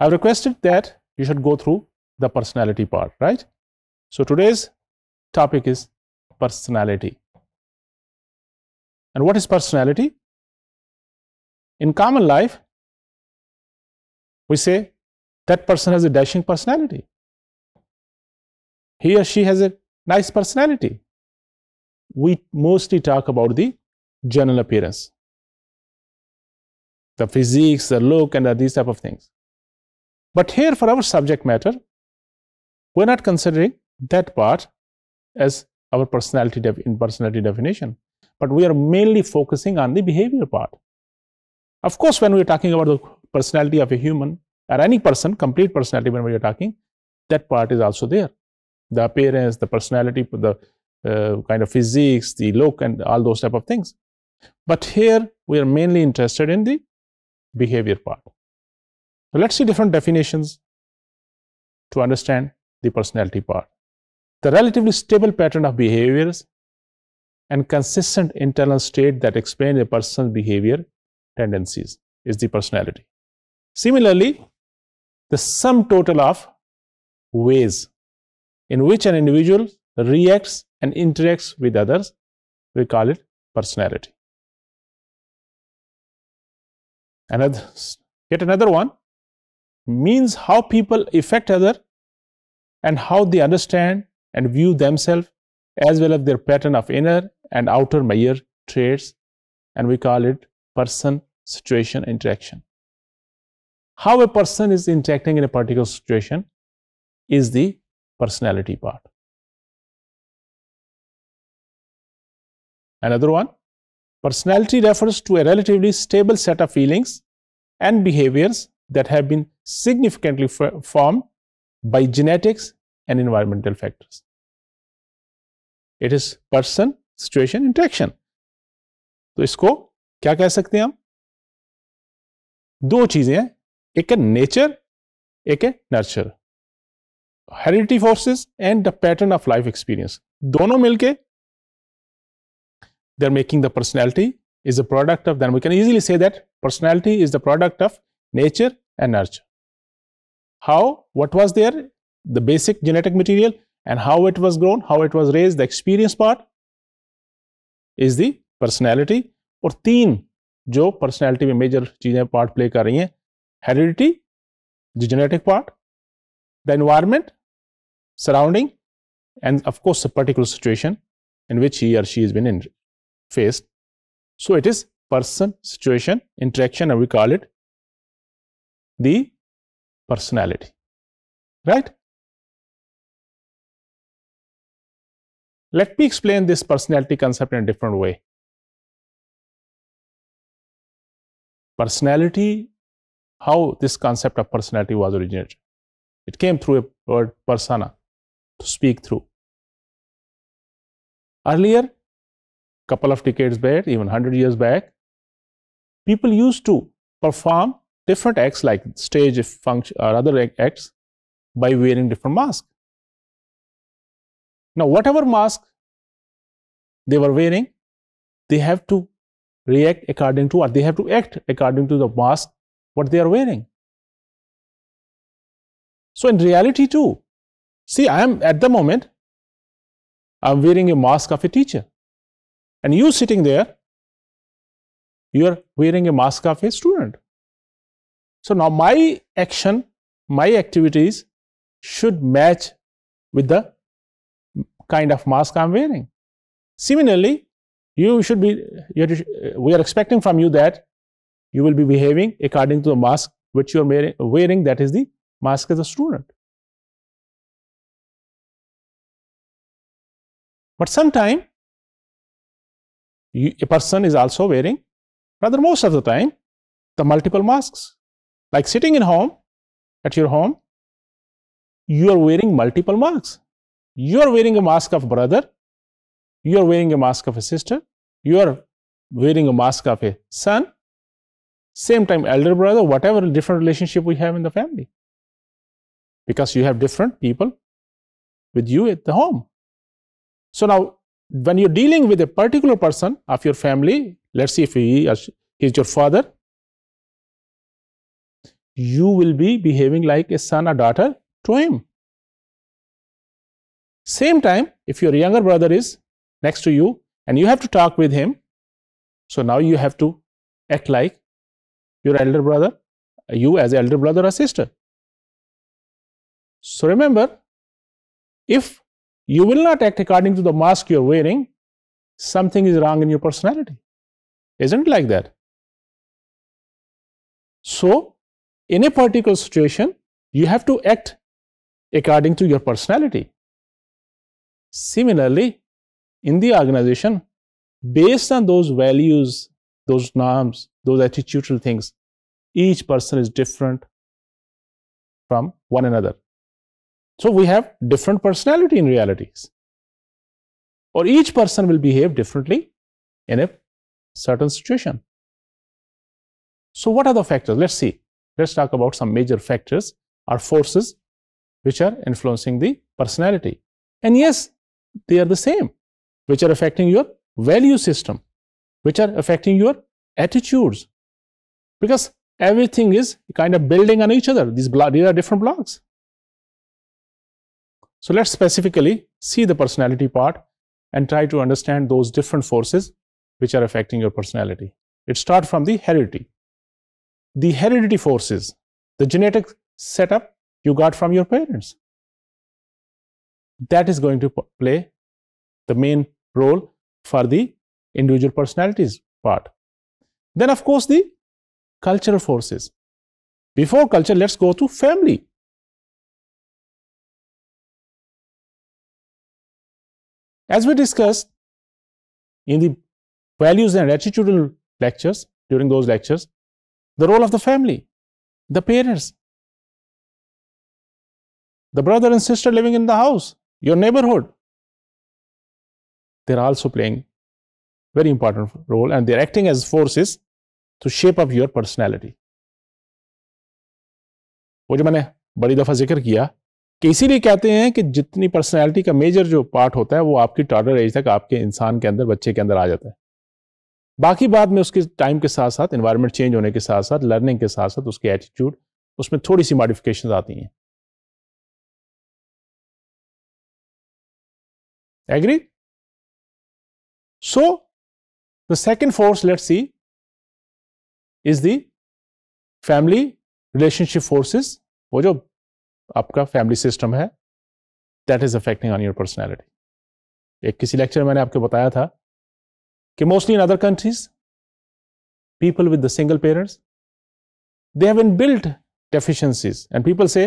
I've requested that you should go through the personality part, right? So today's topic is personality. And what is personality? In common life, we say that person has a dashing personality. He or she has a nice personality. We mostly talk about the general appearance, the physiques, the look, and these type of things. But here, for our subject matter, we're not considering that part as our personality in personality definition, but we are mainly focusing on the behavior part. Of course, when we're talking about the personality of a human or any person, complete personality, when we are talking, that part is also there. The appearance, the personality, the uh, kind of physiques, the look, and all those type of things. But here we are mainly interested in the behavior part. So let's see different definitions to understand the personality part. The relatively stable pattern of behaviors and consistent internal state that explain a person's behavior tendencies is the personality. Similarly, the sum total of ways in which an individual reacts and interacts with others, we call it personality. Another, yet another one means how people affect other and how they understand and view themselves as well as their pattern of inner and outer Meyer traits and we call it person situation interaction. How a person is interacting in a particular situation is the personality part. Another one, personality refers to a relatively stable set of feelings and behaviors that have been significantly formed by genetics and environmental factors. It is person, situation, interaction. तो इसको क्या कह सकते हैं हम दो चीज़ें हैं एक है नेचर एक है nurture heredity forces and the pattern of life experience दोनों मिलके they're making the personality is a product of then we can easily say that personality is the product of nature and nurture how what was there the basic genetic material and how it was grown how it was raised the experience part is the personality और तीन जो personality में major चीजें part play कर रही हैं heredity the genetic part the environment surrounding and of course a particular situation in which he or she has been in, faced. So it is person, situation, interaction, and we call it the personality. Right? Let me explain this personality concept in a different way. Personality, how this concept of personality was originated. It came through a word persona, to speak through. Earlier, couple of decades back, even 100 years back, people used to perform different acts like stage function or other acts by wearing different masks. Now, whatever mask they were wearing, they have to react according to or they have to act according to the mask what they are wearing. So, in reality, too, see, I am at the moment, I'm wearing a mask of a teacher. And you sitting there, you are wearing a mask of a student. So now my action, my activities should match with the kind of mask I'm wearing. Similarly, you should be, uh, we are expecting from you that you will be behaving according to the mask which you are wearing, that is the mask as a student. But sometime you, a person is also wearing, rather most of the time, the multiple masks. Like sitting in home, at your home, you are wearing multiple masks. You are wearing a mask of brother, you are wearing a mask of a sister, you are wearing a mask of a son, same time elder brother, whatever different relationship we have in the family. Because you have different people with you at the home. So now when you're dealing with a particular person of your family, let's see if he is your father, you will be behaving like a son or daughter to him. Same time, if your younger brother is next to you and you have to talk with him, so now you have to act like your elder brother, you as elder brother or sister. So remember, if you will not act according to the mask you're wearing, something is wrong in your personality. Isn't it like that? So, in a particular situation, you have to act according to your personality. Similarly, in the organization, based on those values, those norms, those attitudinal things, each person is different from one another. So we have different personality in realities. Or each person will behave differently in a certain situation. So what are the factors? Let's see. Let's talk about some major factors or forces which are influencing the personality. And yes, they are the same, which are affecting your value system, which are affecting your attitudes. Because everything is kind of building on each other. These, these are different blocks. So let's specifically see the personality part and try to understand those different forces which are affecting your personality. It starts from the heredity. The heredity forces, the genetic setup you got from your parents. That is going to play the main role for the individual personalities part. Then, of course, the cultural forces. Before culture, let's go to family. As we discussed in the values and attitudinal lectures, during those lectures, the role of the family, the parents, the brother and sister living in the house, your neighborhood, they're also playing very important role and they're acting as forces to shape up your personality. वो जो मैंने बड़ी दफ़ा ज़िक्र किया कि इसीलिए कहते हैं कि जितनी पर्सनैलिटी का मेजर जो पार्ट होता है वो आपकी टॉडर एज तक आपके इंसान के अंदर बच्चे के अंदर आ जाता है बाकी बाद में उसके टाइम के साथ साथ इन्वायरमेंट चेंज होने के साथ साथ लर्निंग के साथ साथ उसके एटीट्यूड उसमें थोड़ी सी मॉडिफिकेशन आती हैं। Agree so the second force let see is the family relationship forces वो जो आपका फैमिली सिस्टम है that is affecting on your personality एक किसी लेक्चर में मैंने आपको बताया था कि mostly in other countries people with the single parents they have been built deficiencies and people say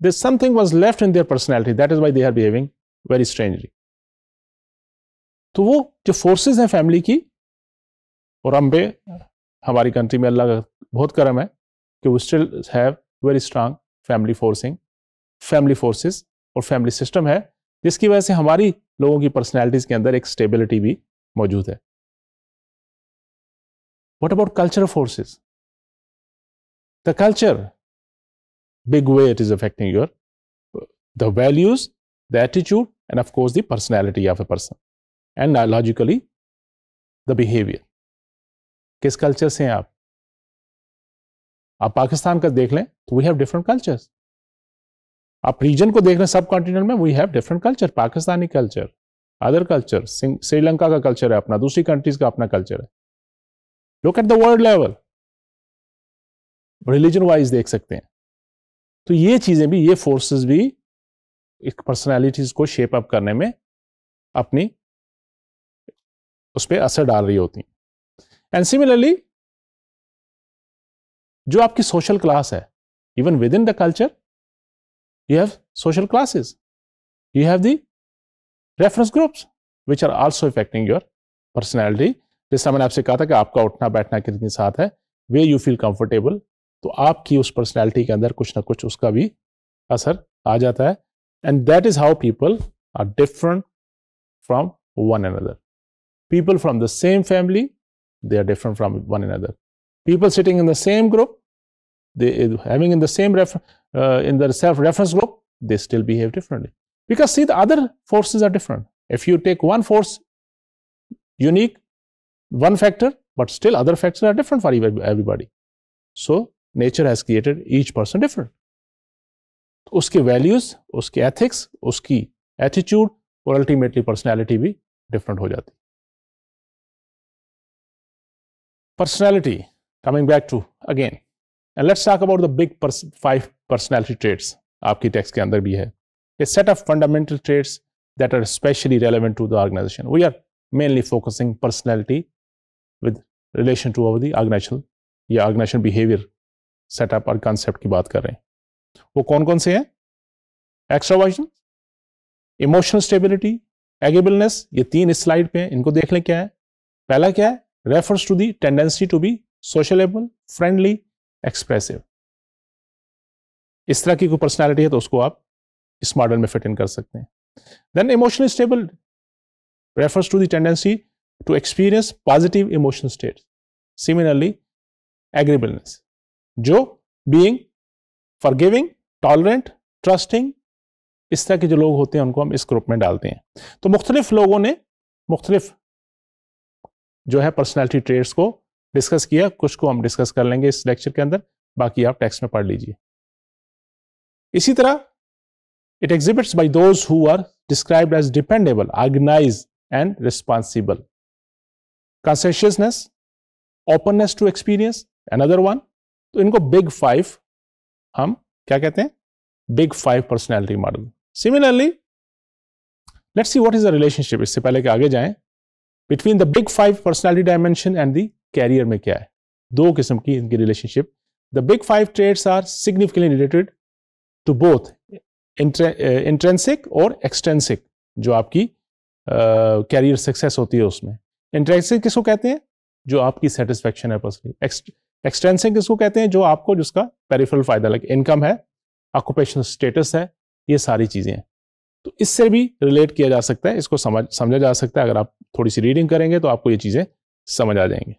this something was left in their personality that is why they are behaving very strangely तो वो जो forces हैं family की, और हम पे, हमारी country में अल्लाह का बहुत करम है कि वो still have very strong family forcing family forces और फैमिली सिस्टम है, जिसकी वजह से हमारी लोगों की पर्सनैलिटीज के अंदर एक स्टेबिलिटी भी मौजूद है। What about cultural forces the culture big way it is affecting your, the values, the attitude, and of course, the personality of a person. And logically, the behavior. किस कल्चर से हैं आप? आप पाकिस्तान का देख लें तो वी हैव डिफरेंट कल्चर्स आप रीजन को देख हैं सब कॉन्टिनेंट में we have different culture Pakistani culture other culture Sri Lanka का कल्चर है अपना, दूसरी कंट्रीज़ का अपना कल्चर है। Look at the world level religion wise देख सकते हैं। तो ये चीज़ें भी, ये फोर्सेस भी एक पर्सनैलिटीज को शेप अप करने में अपनी उस पर असर डाल रही होती एंड सिमिलरली जो आपकी सोशल क्लास है even within the culture you have social classes you have the reference groups which are also affecting your personality. जिस मैंने आपसे कहा था कि आपका उठना बैठना कितने साथ है वे यू फील कंफर्टेबल तो आपकी उस पर्सनैलिटी के अंदर कुछ ना कुछ उसका भी असर आ जाता है। And that is how people are different from one another people from the same family they are different from one another people sitting in the same group dwelling in the same refer in the self reference group they still behave differently because see the other forces are different if you take one force unique one factor, but still other factors are different for everybody. So nature has created each person different उसके values उसके ethics उसकी attitude और ultimately personality भी different हो जाती personality coming back to again and let's talk about the big five personality traits आपकी text के अंदर भी है a set of fundamental traits that are especially relevant to the organization. We are mainly focusing personality with relation to the organizational, या organisation behaviour setup और concept की बात कर रहे हैं। वो कौन कौन से हैं? एक्स्ट्रावर्जन इमोशनल स्टेबिलिटी एगेबलनेस ये तीन स्लाइड पे हैं। इनको देख लें क्या है? पहला क्या है? Refers to the tendency to be sociable friendly expressive इस तरह की कोई पर्सनैलिटी है तो उसको आप इस मॉडल में फिट इन कर सकते हैं। Then emotional stable refers to the tendency to experience positive emotional state similarly agreeableness जो बीइंग फॉरगिविंग टॉलरेंट ट्रस्टिंग इस तरह के जो लोग होते हैं उनको हम इस ग्रुप में डालते हैं। तो मुख्तलिफ़ लोगों ने मुख्तलिफ़ जो है पर्सनैलिटी ट्रेड्स को डिस्कस किया। कुछ को हम डिस्कस कर लेंगे इस लेक्चर के अंदर बाकी आप टेक्स्ट में पढ़ लीजिए। इसी तरह It exhibits by those who are described as dependable, organized, and responsible. Conscientiousness, openness to experience another one तो इनको बिग फाइव हम क्या कहते हैं? Big five personality model similarly let's see what is the relationship इससे पहले कि आगे जाएँ between the big five personality dimension and the career में क्या है? दो किस्म की इनकी relationship the big five traits are significantly related to both intrinsic और एक्सटेंसिक जो आपकी कैरियर uh, सक्सेस होती है उसमें. इंट्रेंसिक किसको कहते हैं? जो आपकी सेटिस्फेक्शन है पर्सनली एक्सटेंसिक किसको कहते हैं? जो आपको जिसका पेरिफरल फ़ायदा लगे इनकम है ऑक्यूपेशनल स्टेटस है ये सारी चीज़ें हैं। तो इससे भी रिलेट किया जा सकता है इसको समझ समझा जा सकता है। अगर आप थोड़ी सी रीडिंग करेंगे तो आपको ये चीज़ें समझ आ जाएँगे।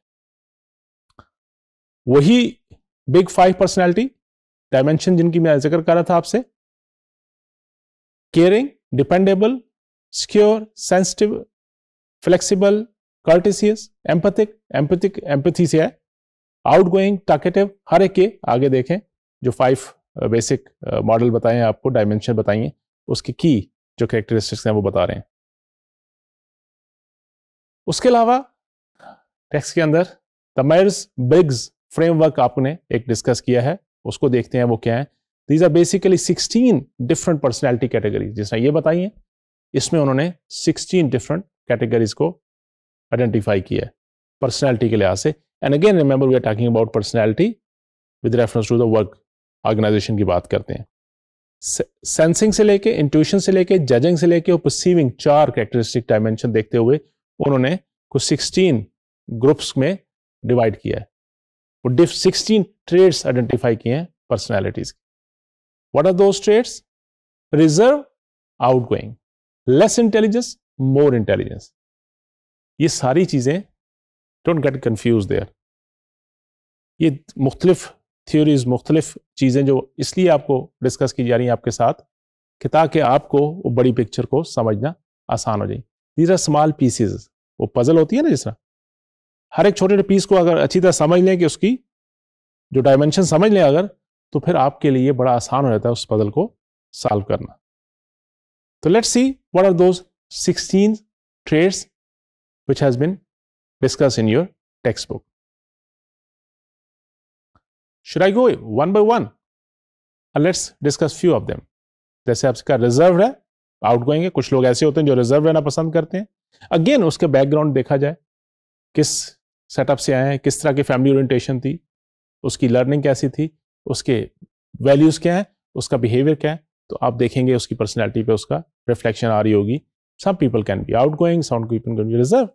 वही बिग फाइव पर्सनैलिटी डायमेंशन जिनकी मैं ज़िक्र कर रहा था आपसे। Caring dependable secure, sensitive flexible, courteous, empathic, empathic, empathy से है। आउटगोइंग टाकेटिव हर एक के आगे देखें जो फाइव बेसिक मॉडल बताए आपको डायमेंशन बताइए उसकी की जो कैरेक्टरिस्टिक्स हैं वो बता रहे हैं। उसके अलावा टेक्स्ट के अंदर द मायर्स ब्रिग्स फ्रेमवर्क आपने एक डिस्कस किया है उसको देखते हैं वो क्या है। These are basically 16 different personality categories जिसने ये बताई है इसमें उन्होंने 16 डिफरेंट कैटेगरीज को आइडेंटिफाई किया है पर्सनैलिटी के लिहाज से and again remember we are talking about personality with reference to the work organization की बात करते हैं सेंसिंग से लेके इंट्यूशन से लेके जजिंग से लेके और परसीविंग चार कैरेक्टरिस्टिक डायमेंशन देखते हुए उन्होंने कुछ 16 ग्रुप्स में डिवाइड किया है वो डिफ सिक्सटीन ट्रेड्स आइडेंटिफाई किए हैं personalities What are those traits? Reserve, outgoing. Less intelligence, more intelligence. ये सारी चीज़ें डोंट गेट कन्फ्यूज़ देयर ये मुख्तलिफ़ थ्योरीज मुख्तलिफ़ चीज़ें जो इसलिए आपको डिस्कस की जा रही हैं आपके साथ, कि ताकि आपको वो बड़ी पिक्चर को समझना आसान हो जाए। दीज आर स्मॉल पीसीज वो पजल होती है ना जिस तरह। हर एक छोटे पीस को अगर अच्छी तरह समझ लें कि उसकी जो डायमेंशन समझ लें अगर तो फिर आपके लिए बड़ा आसान हो जाता है उस पजल को सॉल्व करना। तो let's see what are those 16 traits which has been discussed in your textbook. Should I go one by one? And let's discuss few of them. जैसे आपका रिज़र्व है आउट गोइंग है, कुछ लोग ऐसे होते हैं जो रिज़र्व रहना पसंद करते हैं अगेन उसके बैकग्राउंड देखा जाए, किस सेटअप से आए हैं, किस तरह की फैमिली ओरिएंटेशन थी, उसकी लर्निंग कैसी थी, उसके वैल्यूज़ क्या है, उसका बिहेवियर क्या है तो आप देखेंगे उसकी पर्सनैलिटी पे उसका रिफ्लेक्शन आ रही होगी people can be outgoing some people can be reserved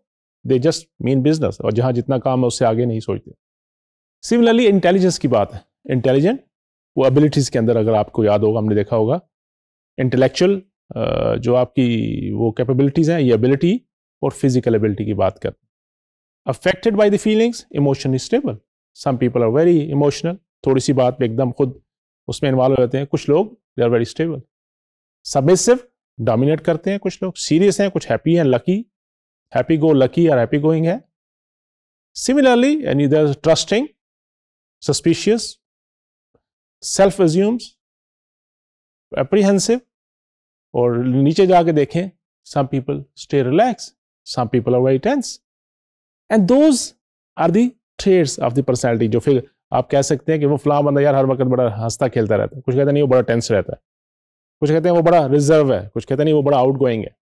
they just mean business और जहाँ जितना काम है, उससे आगे नहीं सोचते। सिमिलरली इंटेलिजेंस की बात है। इंटेलिजेंट वो एबिलिटीज़ के अंदर अगर आपको याद होगा, हमने देखा होगा। इंटेलेक्चुअल जो आपकी वो कैपेबिलिटीज़ हैं, ये एबिलिटी और फ़िज़िकल एबिलिटी की बात करते हैं affected by the feelings emotion stable some people are very emotional थोड़ी सी बात पे एकदम खुद उसमें इन्वॉल्व जाते हैं। कुछ लोग they are very stable submissive dominate करते हैं कुछ लोग सीरियस हैं कुछ हैप्पी हैं लकी हैप्पी गो लकी और हैप्पी गोइंग है। सिमिलरली यानी दर trusting suspicious self assumes apprehensive, और नीचे जाके देखें some people stay relax some people are very tense. And those are the traits of the personality जो फिर आप कह सकते हैं कि वो फलां बंदा यार हर वक्त बड़ा हंसता खेलता रहता है। कुछ कहते नहीं वो बड़ा टेंस रहता है। कुछ कहते हैं वो बड़ा रिज़र्व है कुछ कहते नहीं वो बड़ा आउट गोइंग है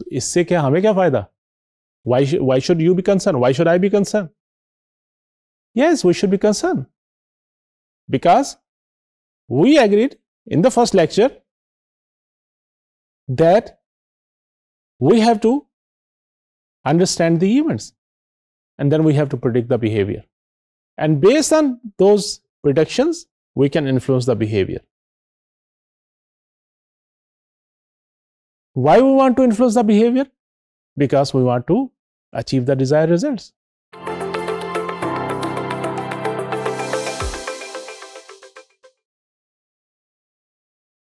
तो इससे क्या हमें क्या फ़ायदा why why should you be concern why should I be concern yes we should be concerned because we agreed in the first lecture that we have to understand the events and then we have to predict the behavior. And based on those predictions, we can influence the behavior. Why we want to influence the behavior? Because we want to achieve the desired results.